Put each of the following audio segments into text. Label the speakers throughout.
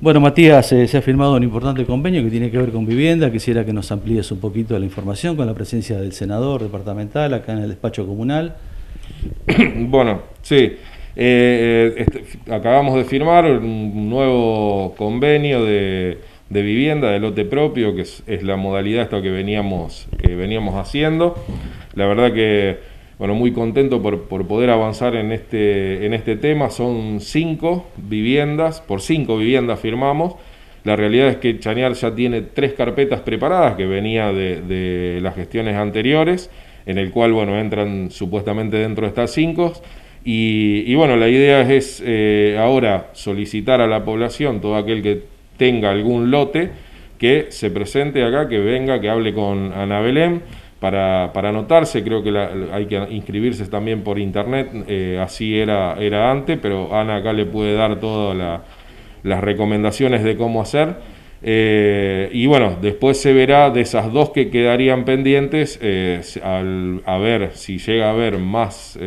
Speaker 1: Bueno, Matías, eh, se ha firmado un importante convenio que tiene que ver con vivienda. Quisiera que nos amplíes un poquito la información con la presencia del senador departamental acá en el despacho comunal.
Speaker 2: bueno, sí. Eh, eh, este, acabamos de firmar un nuevo convenio de, vivienda de lote propio, que es, la modalidad esto que veníamos, que veníamos haciendo. La verdad que bueno, muy contento por, poder avanzar en este, en este tema. Son cinco viviendas, por cinco viviendas firmamos. La realidad es que Chañar ya tiene tres carpetas preparadas que venía de, las gestiones anteriores, en el cual, bueno, entran supuestamente dentro de estas cinco. Y, bueno, la idea es eh, ahora solicitar a la población, todo aquel que tenga algún lote, que se presente acá, que venga, que hable con Ana Belén para, para anotarse, creo que hay que inscribirse también por internet, eh, así era, era antes, pero Ana acá le puede dar todas las recomendaciones de cómo hacer. Eh, y bueno, después se verá de esas dos que quedarían pendientes, eh, al, a ver si llega a haber más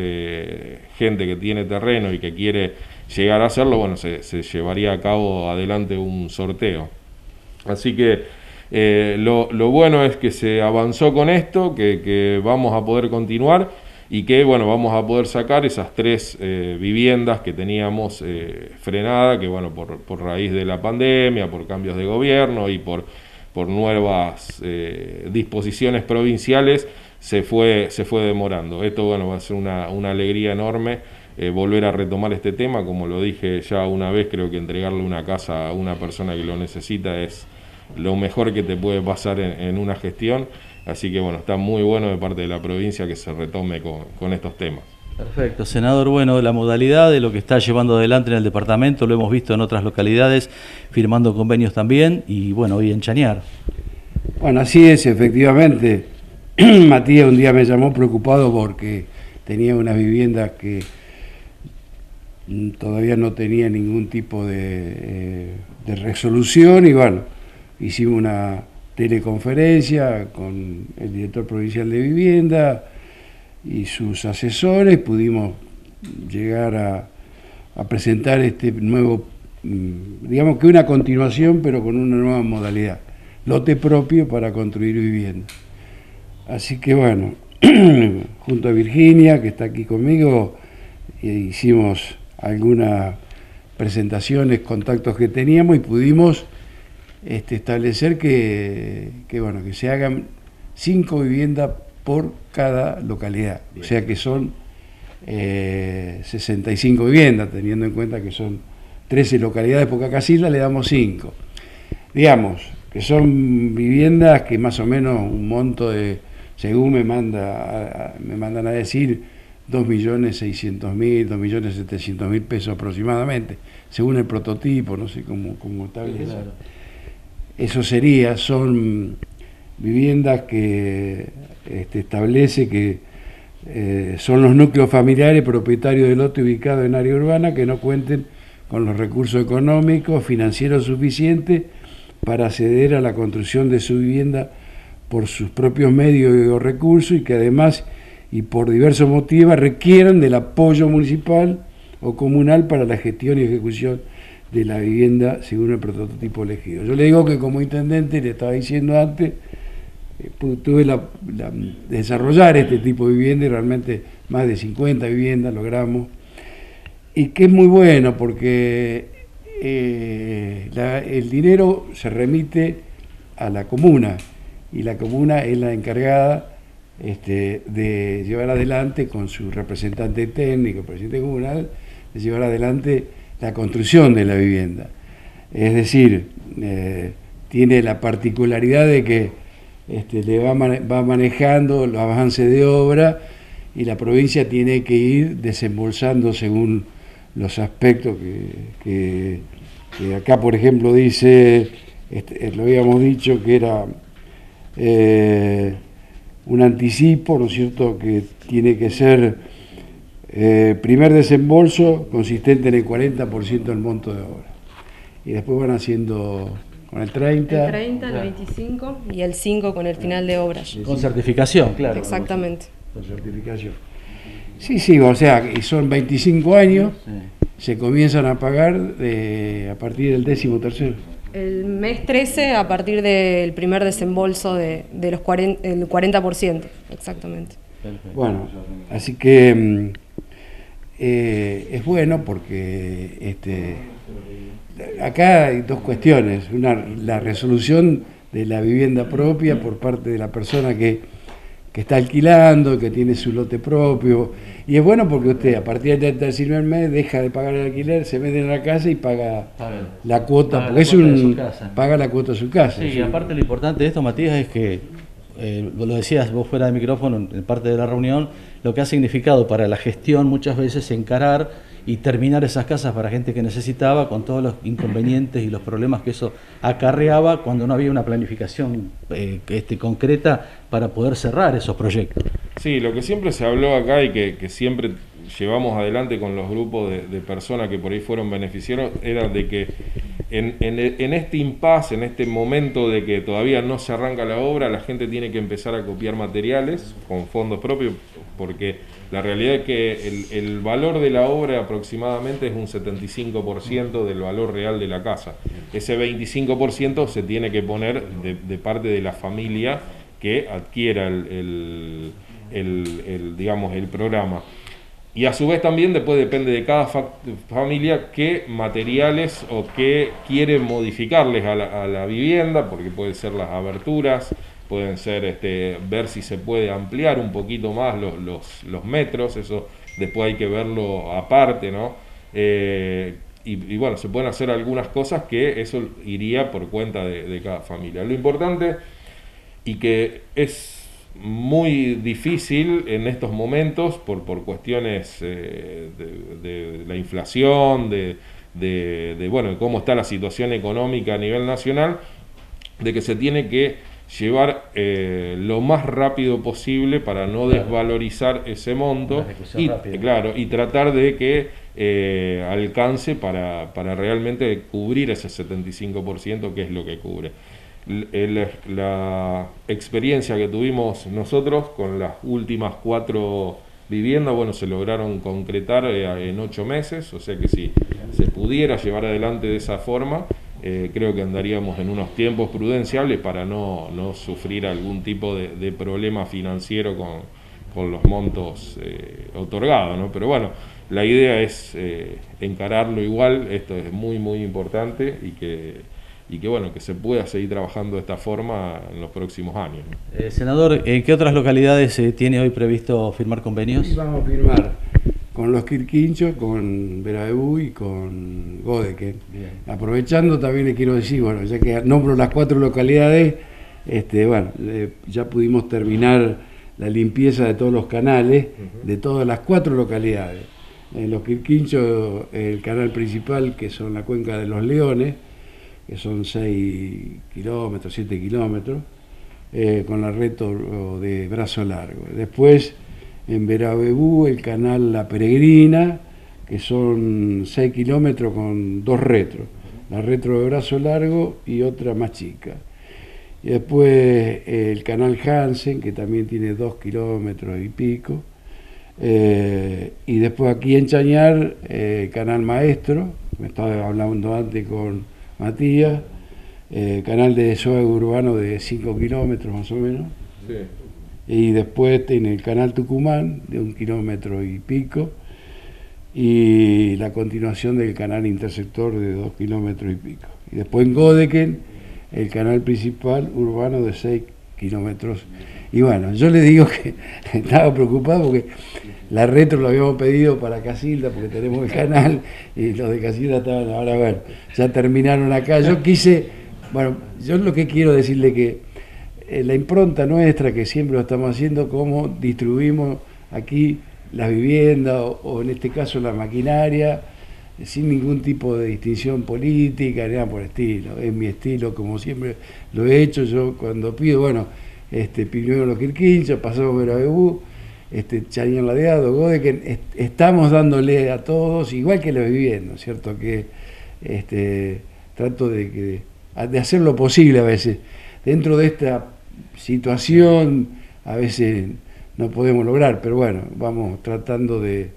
Speaker 2: gente que tiene terreno y que quiere llegar a hacerlo, bueno, se, se llevaría a cabo adelante un sorteo. Así que eh, lo, bueno es que se avanzó con esto, que, vamos a poder continuar y que bueno, vamos a poder sacar esas tres eh, viviendas que teníamos eh, frenadas, que bueno, por, por, raíz de la pandemia, por cambios de gobierno y por, por nuevas disposiciones provinciales, se fue, se fue demorando. Esto bueno, va a ser una, una alegría enorme. volver a retomar este tema, como lo dije ya una vez, creo que entregarle una casa a una persona que lo necesita es, lo mejor que te puede pasar en, una gestión. Así que bueno, está muy bueno de parte de la provincia que se retome con, estos temas.
Speaker 1: Perfecto, senador. Bueno, la modalidad de lo que está llevando adelante en el departamento lo hemos visto en otras localidades, firmando convenios también y bueno, hoy en Chañar.
Speaker 3: Bueno, así es, efectivamente. Matías un día me llamó preocupado porque tenía una vivienda que todavía no tenía ningún tipo de, eh, de resolución y bueno, hicimos una teleconferencia con el director provincial de vivienda y sus asesores, pudimos llegar a, presentar este nuevo, mm, digamos que una continuación, pero con una nueva modalidad, lote propio para construir vivienda. Así que bueno, junto a Virginia, que está aquí conmigo, eh, hicimos algunas presentaciones, contactos que teníamos y pudimos este, establecer que, bueno, que se hagan cinco viviendas por cada localidad, o sea que son 65 eh, viviendas, teniendo en cuenta que son 13 localidades por cada isla, le damos 5. Digamos, que son viviendas que más o menos un monto de, según me, manda, me mandan a decir, 2.600.000, 2.700.000 pesos aproximadamente, según el prototipo, no sé cómo, cómo establece. Eso sería, son viviendas que este, establece que eh, son los núcleos familiares propietarios de lote ubicado en área urbana que no cuenten con los recursos económicos, financieros suficientes para acceder a la construcción de su vivienda por sus propios medios o recursos y que además y por diversos motivos requieran del apoyo municipal o comunal para la gestión y ejecución de la vivienda según el prototipo elegido. Yo le digo que como intendente, le estaba diciendo antes, eh, tuve la, desarrollar este tipo de vivienda y realmente más de 50 viviendas logramos. Y que es muy bueno porque eh, el dinero se remite a la comuna y la comuna es la encargada este, de llevar adelante con su representante técnico, presidente comunal, de llevar adelante la construcción de la vivienda. Es decir, eh, tiene la particularidad de que este, le va, manejando los avances de obra y la provincia tiene que ir desembolsando según los aspectos que, acá, por ejemplo, dice, este, lo habíamos dicho que era eh, un anticipo, ¿no es cierto?, que tiene que ser eh, primer desembolso consistente en el 40% del monto de obra. Y después van haciendo con el 30.
Speaker 4: El 30, el 25 y el 5 con el final de obras.
Speaker 1: Con certificación, claro.
Speaker 4: Exactamente.
Speaker 3: Con certificación. Sí, sí, o sea, y son 25 años, se comienzan a pagar a partir del décimo tercero.
Speaker 4: El mes 13 a partir del primer desembolso de, los 40, el 40%, exactamente.
Speaker 3: Bueno, así que mm, eh, es bueno porque este, acá hay dos cuestiones. Una, la resolución de la vivienda propia por parte de la persona que, está alquilando, que tiene su lote propio. Y es bueno porque usted a partir del tercer mes deja de pagar el alquiler, se vende en la casa y paga la cuota, porque es un, paga la cuota de su casa.
Speaker 1: Sí, y aparte lo importante de esto, Matías, es que eh, lo decías vos fuera de micrófono en parte de la reunión, lo que ha significado para la gestión muchas veces encarar y terminar esas casas para gente que necesitaba con todos los inconvenientes y los problemas que eso acarreaba cuando no había una planificación eh, este, concreta para poder cerrar esos proyectos.
Speaker 2: Sí, lo que siempre se habló acá y que, siempre llevamos adelante con los grupos de, de, personas que por ahí fueron beneficiarios era de que en, este impasse, en este momento de que todavía no se arranca la obra, la gente tiene que empezar a copiar materiales con fondos propios, porque la realidad es que el, valor de la obra aproximadamente es un 75% del valor real de la casa. Ese 25% se tiene que poner de, parte de la familia que adquiera el digamos, el programa. Y a su vez también después depende de cada familia qué materiales o qué quiere modificarles a la, vivienda, porque pueden ser las aberturas, pueden ser este, ver si se puede ampliar un poquito más los, metros, eso después hay que verlo aparte, ¿no? Eh, y, bueno, se pueden hacer algunas cosas que eso iría por cuenta de cada familia. Lo importante y que es muy difícil en estos momentos por, por cuestiones eh, de, la inflación, de, de, bueno, cómo está la situación económica a nivel nacional, de que se tiene que llevar eh, lo más rápido posible para no desvalorizar ese monto y, claro, y tratar de que eh, alcance para, para realmente cubrir ese 75% que es lo que cubre la experiencia que tuvimos nosotros con las últimas cuatro viviendas, bueno, se lograron concretar eh, en ocho meses, o sea que si se pudiera llevar adelante de esa forma, eh, creo que andaríamos en unos tiempos prudenciables para no, sufrir algún tipo de, problema financiero con, los montos eh, otorgados, ¿no? Pero bueno, la idea es encararlo igual, esto es muy, muy importante y que y que bueno que se pueda seguir trabajando de esta forma en los próximos años.
Speaker 1: Eh, senador, ¿en qué otras localidades se tiene hoy previsto firmar convenios?
Speaker 3: vamos a firmar con los Quirquinchos, con Verabebú y con Godeke. Aprovechando también le quiero decir, bueno, ya que nombro las cuatro localidades, este, bueno, ya pudimos terminar la limpieza de todos los canales de todas las cuatro localidades. En los Quirquinchos, el canal principal, que son la cuenca de los Leones, que son 6 kilómetros, 7 kilómetros, eh, con la reto de brazo largo. Después en Verabebú el canal La Peregrina, que son 6 kilómetros con dos retros, la retro de brazo largo y otra más chica. Y después el canal Hansen, que también tiene 2 kilómetros y pico. Eh, y después aquí en Chañar, el canal Maestro, me estaba hablando antes con Matías, eh, canal de desove urbano de 5 kilómetros más o menos. Y después tiene el canal Tucumán de un kilómetro y pico. Y la continuación del canal intersector de 2 kilómetros y pico. Y después en Godeken, el canal principal urbano de 6 kilómetros. Y bueno, yo le digo que estaba preocupado porque la retro lo habíamos pedido para Casilda porque tenemos el canal y los de Casilda estaban, ahora bueno, ya terminaron acá. Yo quise, bueno, yo lo que quiero decirle que eh, la impronta nuestra, que siempre lo estamos haciendo, cómo distribuimos aquí las viviendas o, en este caso la maquinaria, sin ningún tipo de distinción política, ni nada por estilo. Es mi estilo, como siempre lo he hecho. Yo cuando pido, bueno, este, primero los Quirquinchos, pasamos a Verabebú, este, Charín Ladeado, que estamos dándole a todos, igual que la vivienda, ¿cierto? Que este, trato de, de hacer lo posible a veces. Dentro de esta situación, a veces no podemos lograr, pero bueno, vamos tratando de,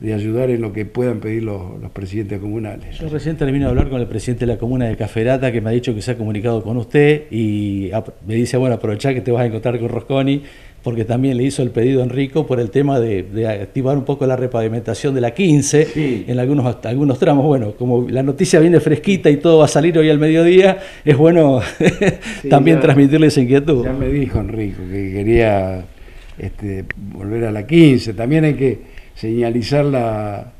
Speaker 3: de ayudar en lo que puedan pedir los, los presidentes comunales.
Speaker 1: Yo recién termino de hablar con el presidente de la comuna de Caferata que me ha dicho que se ha comunicado con usted y me dice, bueno, aprovechá que te vas a encontrar con Rosconi porque también le hizo el pedido a Enrico por el tema de, activar un poco la repavimentación de la 15 en algunos, algunos tramos. Bueno, como la noticia viene fresquita y todo va a salir hoy al mediodía, es bueno también transmitirle esa inquietud.
Speaker 3: Ya me dijo Enrico que quería este, volver a la 15. También hay que señalizar la,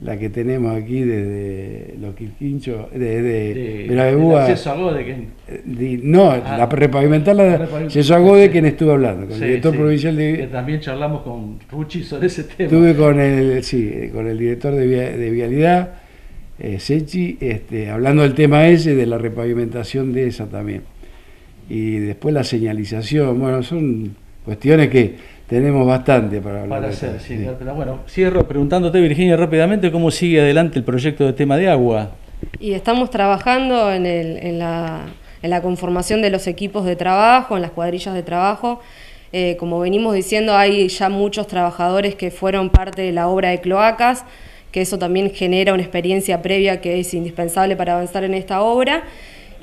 Speaker 3: la que tenemos aquí desde los Quilquinchos, desde de,
Speaker 1: de,
Speaker 3: de
Speaker 1: que...
Speaker 3: Eh, no, ah, la repavimentar la acceso a Gode, quien estuve hablando, con el director provincial de...
Speaker 1: Que también charlamos con Ruchi sobre ese tema.
Speaker 3: Estuve con el, sí, con el director de, de Vialidad, eh, Sechi, este, hablando del tema ese, de la repavimentación de esa también. Y después la señalización, bueno, son cuestiones que tenemos bastante para hablar.
Speaker 1: Para hacer, sí, bueno, cierro preguntándote, Virginia, rápidamente, ¿cómo sigue adelante el proyecto de tema de agua?
Speaker 4: Y estamos trabajando en, el, en, la, en la, conformación de los equipos de trabajo, en las cuadrillas de trabajo. Eh, como venimos diciendo, hay ya muchos trabajadores que fueron parte de la obra de cloacas, que eso también genera una experiencia previa que es indispensable para avanzar en esta obra.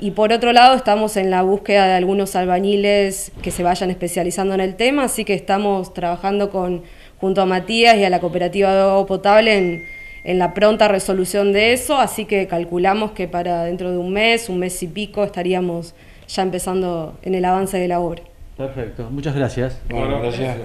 Speaker 4: Y por otro lado, estamos en la búsqueda de algunos albañiles que se vayan especializando en el tema, así que estamos trabajando con, junto a Matías y a la cooperativa de agua potable en, en la pronta resolución de eso, así que calculamos que para dentro de un mes, un mes y pico, estaríamos ya empezando en el avance de la obra.
Speaker 1: Perfecto, muchas gracias.
Speaker 3: Bueno, gracias.